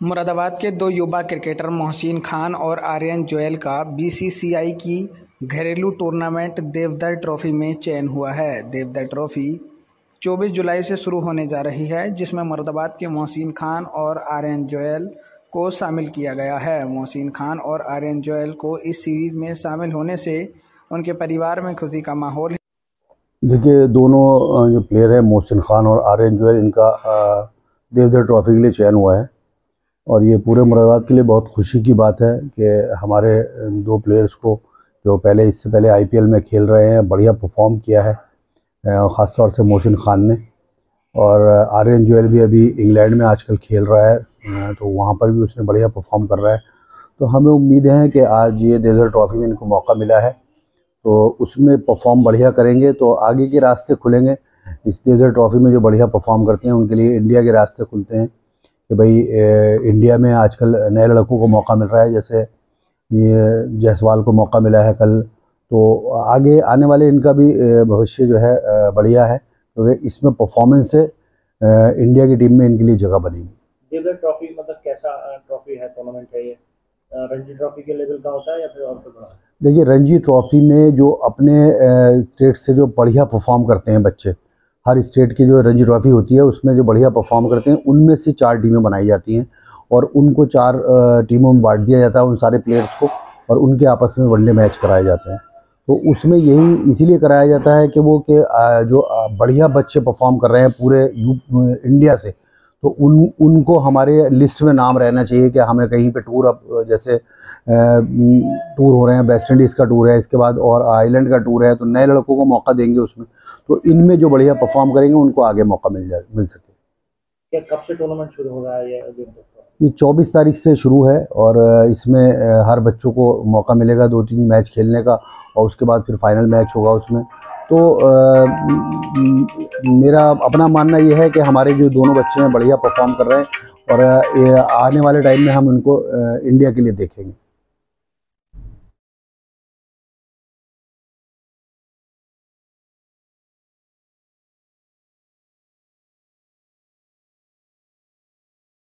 मुरादाबाद के दो युवा क्रिकेटर मोहसिन खान और आर्यन जोयल का बीसीसीआई की घरेलू टूर्नामेंट देवदर ट्रॉफी में चयन हुआ है। देवदर ट्रॉफी 24 जुलाई से शुरू होने जा रही है, जिसमें मुरादाबाद के मोहसिन खान और आर्यन जोयल को शामिल किया गया है। मोहसिन खान और आर्यन जोयल को इस सीरीज़ में शामिल होने से उनके परिवार में खुशी का माहौल है। देखिए दोनों जो प्लेयर हैं, मोहसिन खान और आर्यन जोयल इनका देवदर ट्रॉफी के लिए चयन हुआ है। और ये पूरे मुरादाबाद के लिए बहुत खुशी की बात है कि हमारे दो प्लेयर्स को जो पहले, इससे पहले आईपीएल में खेल रहे हैं, बढ़िया परफॉर्म किया है ख़ास तौर से मोहसिन खान ने। और आर्यन जोयल भी अभी इंग्लैंड में आजकल खेल रहा है तो वहाँ पर भी उसने बढ़िया परफॉर्म कर रहा है। तो हमें उम्मीद है कि आज ये देजर ट्रॉफी में इनको मौका मिला है तो उसमें परफॉर्म बढ़िया करेंगे तो आगे के रास्ते खुलेंगे। इस देजर ट्रॉफी में जो बढ़िया परफॉर्म करते हैं, उनके लिए इंडिया के रास्ते खुलते हैं। कि भाई इंडिया में आजकल नए लड़कों को मौका मिल रहा है जैसे ये जायसवाल को मौका मिला है कल। तो आगे आने वाले इनका भी भविष्य जो है बढ़िया है क्योंकि तो इसमें परफॉर्मेंस से इंडिया की टीम में इनके लिए जगह बनेगी। ट्रॉफी मतलब कैसा ट्रॉफी है टूर्नामेंट है ये? रणजी ट्रॉफी के लेवल का होता है या फिर और बड़ा? देखिए रणजी ट्रॉफी में जो अपने स्टेट से जो बढ़िया परफॉर्म करते हैं बच्चे हर स्टेट की जो रणजी ट्रॉफी होती है, उसमें जो बढ़िया परफॉर्म करते हैं, उनमें से चार टीमें बनाई जाती हैं और उनको चार टीमों में बांट दिया जाता है उन सारे प्लेयर्स को और उनके आपस में वनडे मैच कराए जाते हैं। तो उसमें यही इसीलिए कराया जाता है कि वो कि जो बढ़िया बच्चे परफॉर्म कर रहे हैं पूरे यू इंडिया से तो उन उनको हमारे लिस्ट में नाम रहना चाहिए कि हमें कहीं पे टूर अब जैसे टूर हो रहे हैं वेस्ट इंडीज़ का टूर है इसके बाद और आइलैंड का टूर है तो नए लड़कों को मौका देंगे उसमें। तो इनमें जो बढ़िया परफॉर्म करेंगे उनको आगे मौका मिल जाए मिल सके। क्या कब से टूर्नामेंट शुरू हो रहा है ये चौबीस तारीख से शुरू है और इसमें हर बच्चों को मौका मिलेगा दो तीन मैच खेलने का और उसके बाद फिर फाइनल मैच होगा उसमें। तो आ, मेरा अपना मानना यह है कि हमारे जो दोनों बच्चे हैं बढ़िया परफॉर्म कर रहे हैं और आने वाले टाइम में हम उनको इंडिया के लिए देखेंगे।